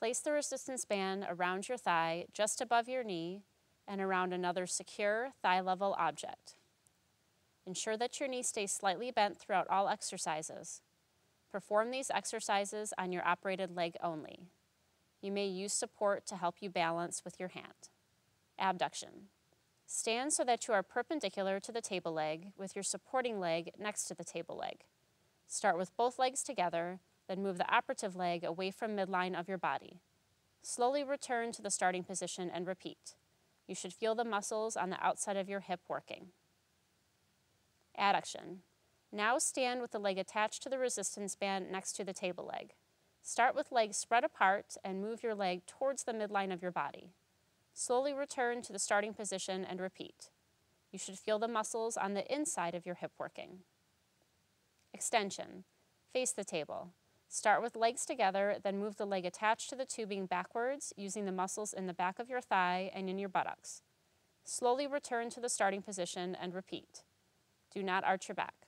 Place the resistance band around your thigh, just above your knee, and around another secure thigh-level object. Ensure that your knee stays slightly bent throughout all exercises. Perform these exercises on your operated leg only. You may use support to help you balance with your hand. Abduction. Stand so that you are perpendicular to the table leg with your supporting leg next to the table leg. Start with both legs together, then move the operative leg away from midline of your body. Slowly return to the starting position and repeat. You should feel the muscles on the outside of your hip working. Adduction. Now stand with the leg attached to the resistance band next to the table leg. Start with legs spread apart and move your leg towards the midline of your body. Slowly return to the starting position and repeat. You should feel the muscles on the inside of your hip working. Extension. Face the table. Start with legs together, then move the leg attached to the tubing backwards using the muscles in the back of your thigh and in your buttocks. Slowly return to the starting position and repeat. Do not arch your back.